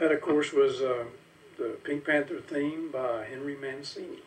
That, of course, was uh, the Pink Panther theme by Henry Mancini.